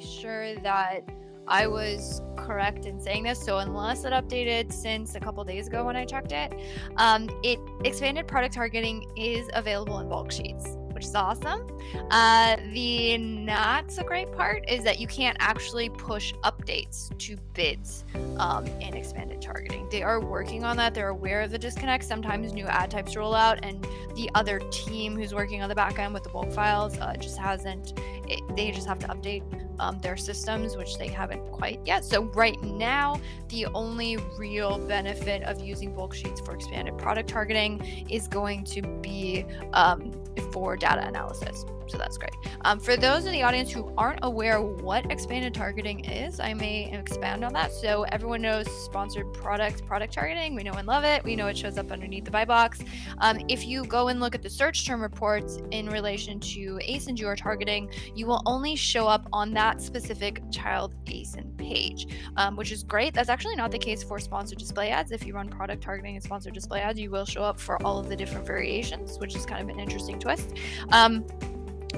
sure that I was correct in saying this. So unless it updated since a couple days ago when I checked it, um, it expanded product targeting is available in bulk sheets which is awesome. Uh, the not so great part is that you can't actually push updates to bids um, in expanded targeting. They are working on that. They're aware of the disconnect. Sometimes new ad types roll out, and the other team who's working on the back end with the bulk files uh, just hasn't. It, they just have to update um, their systems, which they haven't quite yet. So, right now, the only real benefit of using bulk sheets for expanded product targeting is going to be um, for data analysis. So that's great. Um, for those in the audience who aren't aware what expanded targeting is, I may expand on that. So everyone knows sponsored product product targeting. We know and love it. We know it shows up underneath the buy box. Um, if you go and look at the search term reports in relation to ASINs you are targeting, you will only show up on that specific child ASIN page, um, which is great. That's actually not the case for sponsored display ads. If you run product targeting and sponsored display ads, you will show up for all of the different variations, which is kind of an interesting twist. Um,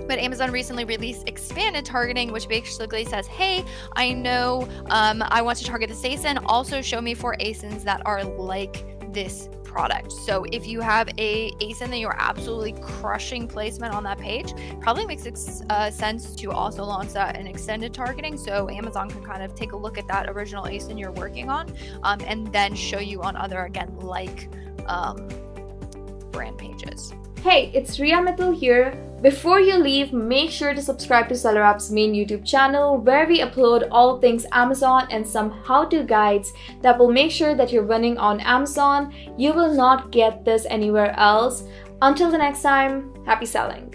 but Amazon recently released expanded targeting, which basically says, hey, I know um, I want to target this ASIN. Also, show me for ASINs that are like this product. So if you have a ASIN that you're absolutely crushing placement on that page, probably makes uh, sense to also launch that in extended targeting. So Amazon can kind of take a look at that original ASIN you're working on um, and then show you on other, again, like um, brand pages. Hey, it's Ria Mittal here. Before you leave, make sure to subscribe to SellerApp's main YouTube channel where we upload all things Amazon and some how-to guides that will make sure that you're running on Amazon. You will not get this anywhere else. Until the next time, happy selling!